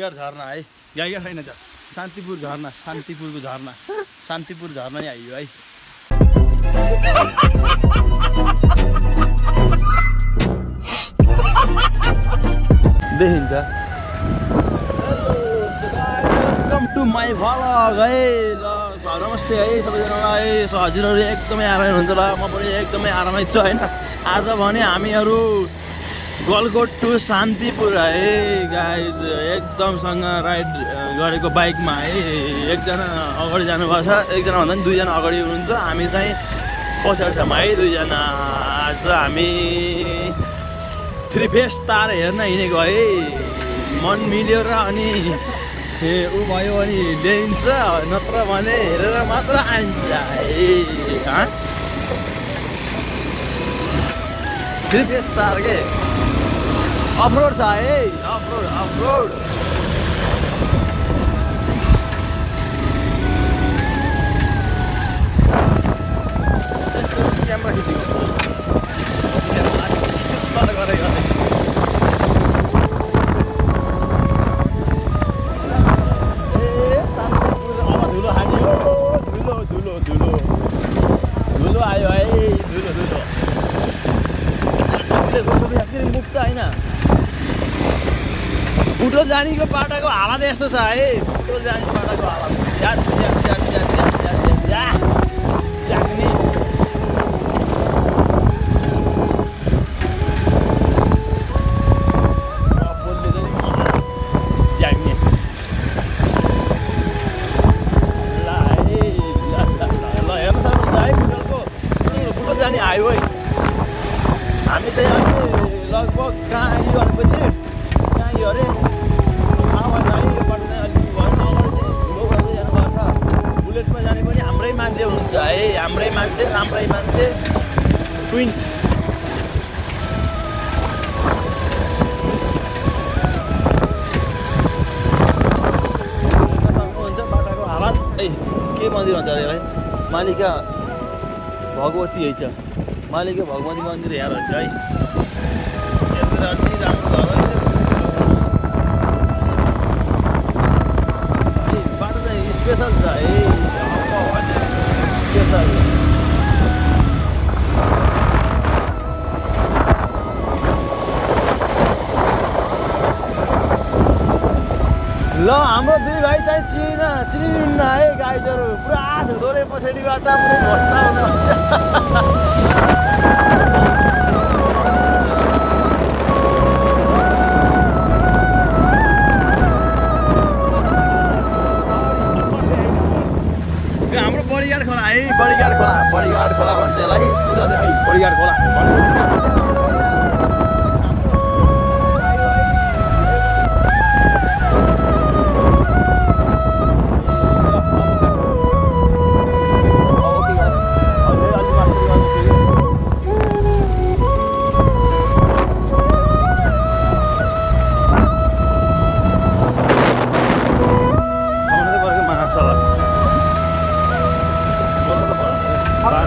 गाईघाट झर्ना है। होइन त शान्तिपुर झर्ना शान्तिपुरको झर्ना। शान्तिपुर झर्ना नै आइयो है। देखिन्छ। वेलकम टु माई भलग है। ल नमस्ते है सबैजनालाई हजुरहरू एकदमै आरामै हुनुहुन्छ होला म पनि एकदमै आरामै छु होइन। आज भने हामीहरू गलकोट टु शान्तिपुर है गाइज एकदमसँग राइड गरेको बाइकमा है एकजना अगाडि जानुभएको छ एकजना भन्दा पनि दुईजना अगाडि हुनुहुन्छ हामी चाहिँ पछाडि छौँ है दुईजना आज हामी थ्री फेस तार हेर्न हिँडेको है मन मिल्यो र अनि ए ऊ भयो भने ल्याइन्छ नत्र भने हेरेर मात्र आइन्छ है हँ? थ्री फेस तार के अफरोड छ है अफरोड अफरोड उटोल जानेको बाटाको हालत यस्तो छ है। उटोल जाने बाटाको हालत झ्याप झ्याप झ्याप झ्याप झ्याप झ्याप झ्याप झ्या जाने हामी चाहिँ अहिले लगभग कहाँ आइहालेपछि कहाँ आइयो अरे? हाम्रै मान्छे हुनुहुन्छ है हाम्रै मान्छे राम्रै मान्छे। हेर्न सक्नुहुन्छ बाटाको हालत। ए के मन्दिर भन्छ अरे यसलाई मालिका भगवती है छ मालिका भगवती मन्दिर हेर हुन्छ है। ल हाम्रो दुई भाइ चाहिँ चिन चिनिन्न है गाइजहरू। पुरा धुलोले पछाडिबाट पुरै ध्वस्त हुनुहुन्छ। हाम्रो बडीगार्ड खोला है बडीगार्ड खोला बडीगार्ड खोला भन्छ यसलाई। बडीगार्ड खोला।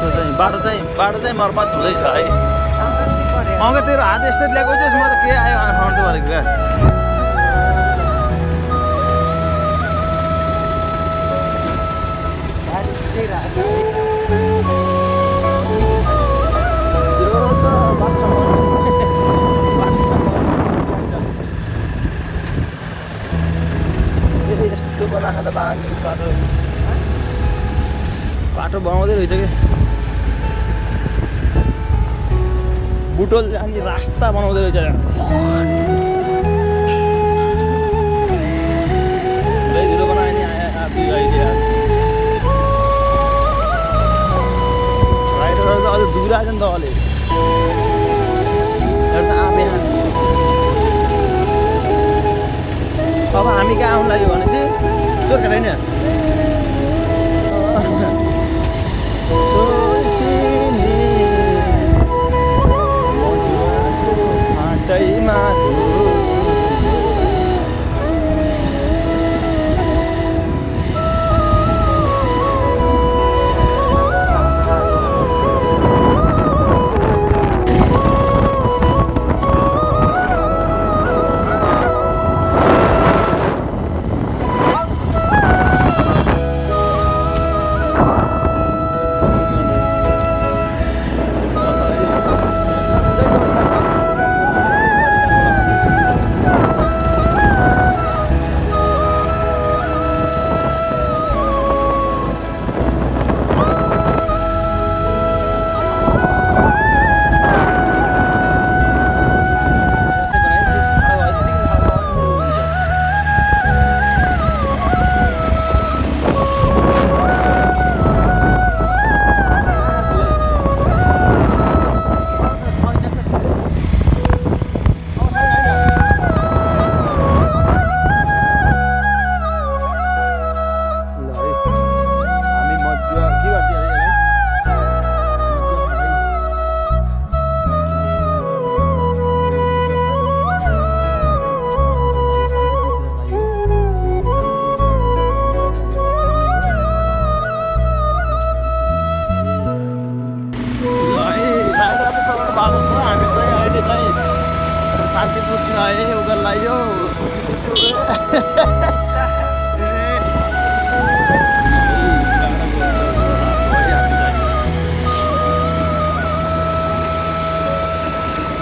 बाटो चाहिँ बाटो चाहिँ बाटो चाहिँ मर्मत हुँदैछ है। अङ्क तेरो हात यस्तै ल्याएको चाहिँ म त के आयो अन्त भनेको क्या यस्तो बनाएको त बाटो। बनाउँदै रहेछ कि? बुटोल जाने रास्ता बनाउँदै रहेछ बनायो नि नि त यहाँ अब हामी कहाँ आउनु लाग्यो भनेपछि जोर्खा होइन शान्तिपुर आएँ उगा लगायो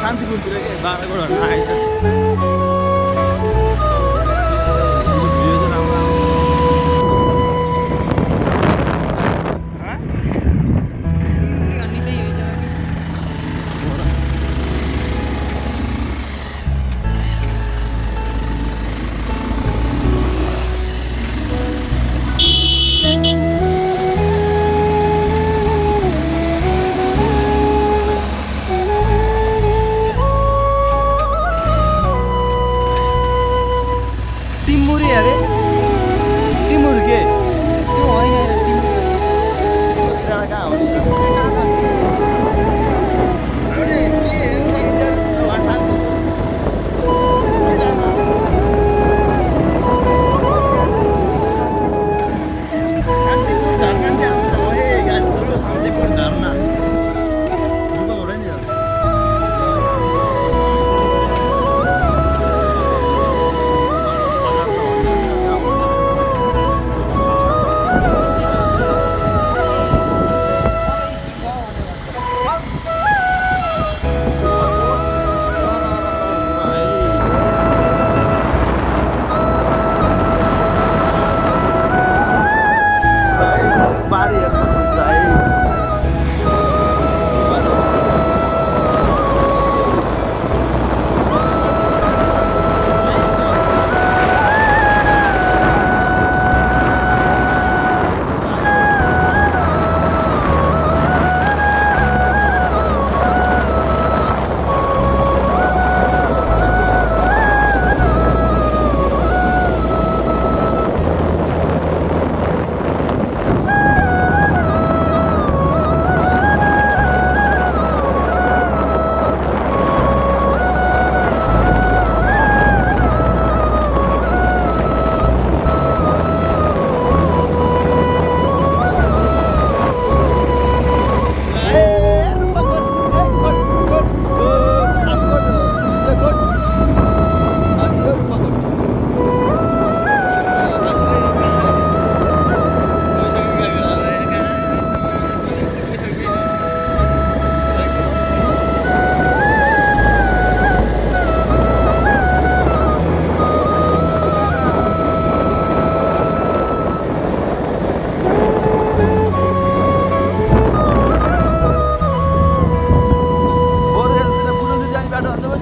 शान्तिपुरतिर के बाह्र गोडहरू आएछ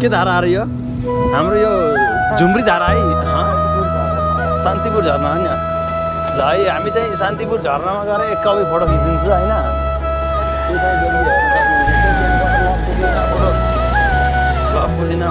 के धाराहरू यो हाम्रो यो झुम्री धारा है? शान्तिपुर झरना होइन ल है हामी चाहिँ शान्तिपुर झरनामा गएर एक कपी फोटो खिचिदिन्छ होइन सक्नुहुन्छ। फोटो पुसिना